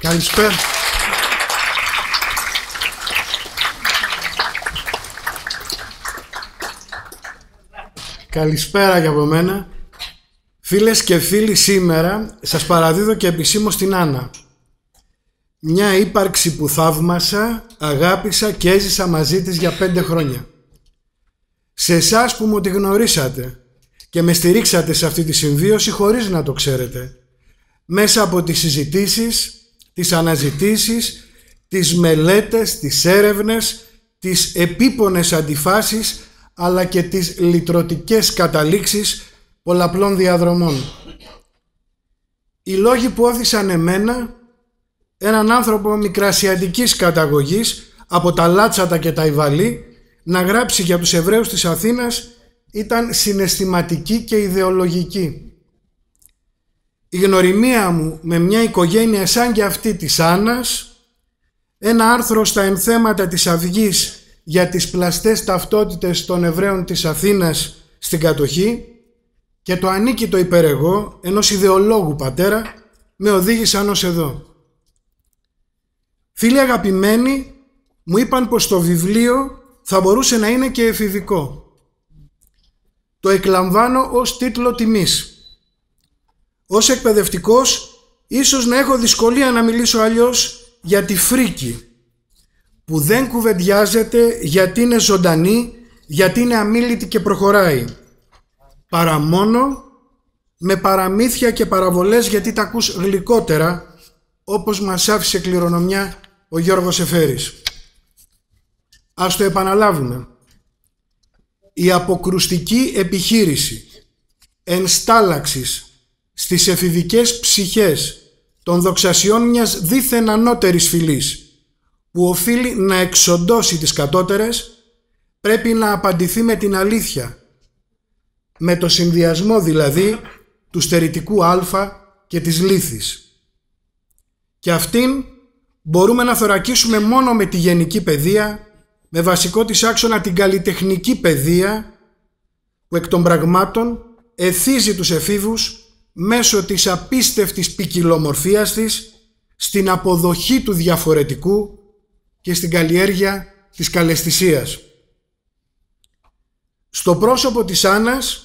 Καλησπέρα. Καλησπέρα για από μένα. Φίλες και φίλοι σήμερα σας παραδίδω και επισήμως την Άννα. Μια ύπαρξη που θαύμασα, αγάπησα και έζησα μαζί της για πέντε χρόνια. Σε εσάς που μου τη γνωρίσατε και με στηρίξατε σε αυτή τη συμβίωση χωρίς να το ξέρετε. Μέσα από τις συζητήσεις, τις αναζητήσεις, τις μελέτες, τις έρευνες, τις επίπονες αντιφάσεις αλλά και τις λυτρωτικές καταλήξεις πολλαπλών διαδρομών. Οι λόγοι που όθησαν εμένα, έναν άνθρωπο μικρασιατικής καταγωγής, από τα Λάτσατα και τα Ιβαλή, να γράψει για τους Εβραίους της Αθήνας ήταν συναισθηματική και ιδεολογική. Η γνωριμία μου με μια οικογένεια σαν και αυτή της Άννας, ένα άρθρο στα ενθέματα της Αυγής για τις πλαστές ταυτότητες των Εβραίων της Αθήνας στην κατοχή και το ανίκητο υπερεγώ ενός ιδεολόγου πατέρα με οδήγησαν ως εδώ. Φίλοι αγαπημένοι μου είπαν πως το βιβλίο θα μπορούσε να είναι και εφηβικό. Το εκλαμβάνω ως τίτλο τιμής. Ως εκπαιδευτικός ίσως να έχω δυσκολία να μιλήσω αλλιώς για τη φρίκη που δεν κουβεντιάζεται γιατί είναι ζωντανή, γιατί είναι αμήλυτη και προχωράει. Παρά μόνο με παραμύθια και παραβολές γιατί τα ακούς γλυκότερα όπως μας άφησε κληρονομιά ο Γιώργος Εφέρης. Ας το επαναλάβουμε. Η αποκρουστική επιχείρηση ενστάλαξης στις εφηβικές ψυχές των δοξασιών μιας δίθεν ανώτερης φυλής που οφείλει να εξοντώσει τις κατώτερες πρέπει να απαντηθεί με την αλήθεια με το συνδυασμό δηλαδή του στερητικού α και της λύθης. Και αυτήν μπορούμε να θωρακίσουμε μόνο με τη γενική παιδεία, με βασικό της άξονα την καλλιτεχνική παιδεία που εκ των πραγμάτων εθίζει τους εφήβους μέσω της απίστευτης ποικιλομορφίας της στην αποδοχή του διαφορετικού και στην καλλιέργεια της καλεσθησίας. Στο πρόσωπο της Άννας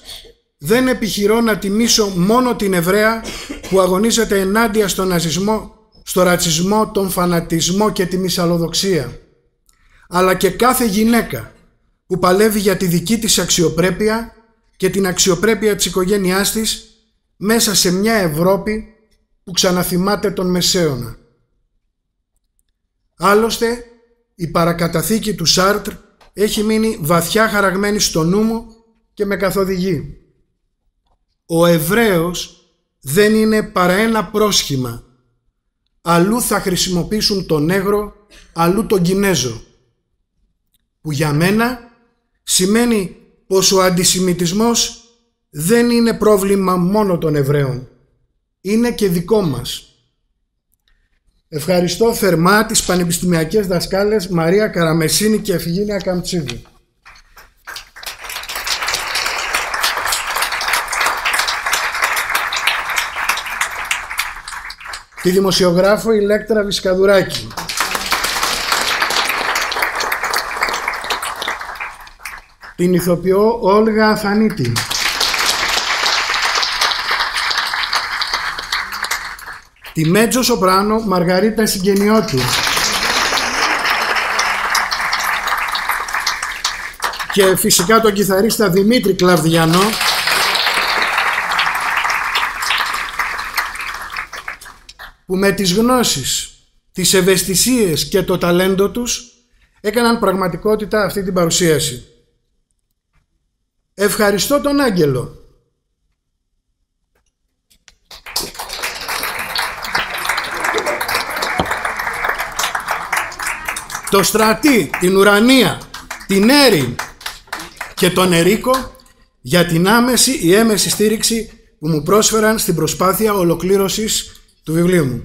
δεν επιχειρώ να τιμήσω μόνο την Εβραία που αγωνίζεται ενάντια στον ναζισμό, στο ρατσισμό, τον φανατισμό και τη μυσαλλοδοξία, αλλά και κάθε γυναίκα που παλεύει για τη δική της αξιοπρέπεια και την αξιοπρέπεια της οικογένειάς της μέσα σε μια Ευρώπη που ξαναθυμάται τον Μεσαίωνα. Άλλωστε, η παρακαταθήκη του Σάρτρ έχει μείνει βαθιά χαραγμένη στο νου μου και με καθοδηγεί. Ο Εβραίος δεν είναι παρά ένα πρόσχημα. Αλλού θα χρησιμοποιήσουν τον Νέγρο, αλλού τον Κινέζο. Που για μένα σημαίνει πως ο αντισημιτισμός δεν είναι πρόβλημα μόνο των Εβραίων. Είναι και δικό μας. Ευχαριστώ θερμά τις πανεπιστημιακές δασκάλες Μαρία Καραμεσίνη και Ευγένεια Καμτσίδη. Τη δημοσιογράφο Ηλέκτρα Βισκαδουράκη. Την ηθοποιό Όλγα Αθανίτη. Τη Μέτζο Σοπράνο Μαργαρίτα Συγγενειώτη και φυσικά τον κιθαρίστα Δημήτρη Κλαβδιανό. Που με τις γνώσεις, τις ευαισθησίες και το ταλέντο τους έκαναν πραγματικότητα αυτή την παρουσίαση. Ευχαριστώ τον Άγγελο το στρατή, την ουρανία, την έρη και τον Ερίκο για την άμεση ή έμεση στήριξη που μου πρόσφεραν στην προσπάθεια ολοκλήρωσης του βιβλίου μου.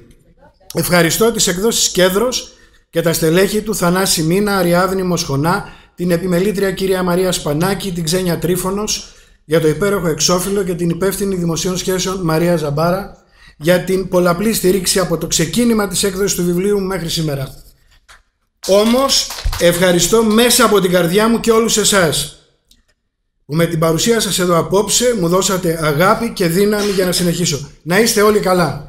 Ευχαριστώ τις εκδόσεις Κέντρος και τα στελέχη του Θανάση Μίνα, Αριάδνη Μοσχονά, την επιμελήτρια κυρία Μαρία Σπανάκη, την Ξένια Τρίφωνος για το υπέροχο εξώφυλλο και την υπεύθυνη δημοσίων σχέσεων Μαρία Ζαμπάρα, για την πολλαπλή στηρίξη από το ξεκίνημα της έκδοσης του βιβλίου μου μέχρι σήμερα. Όμως ευχαριστώ μέσα από την καρδιά μου και όλους εσάς που με την παρουσία σας εδώ απόψε μου δώσατε αγάπη και δύναμη για να συνεχίσω. Να είστε όλοι καλά.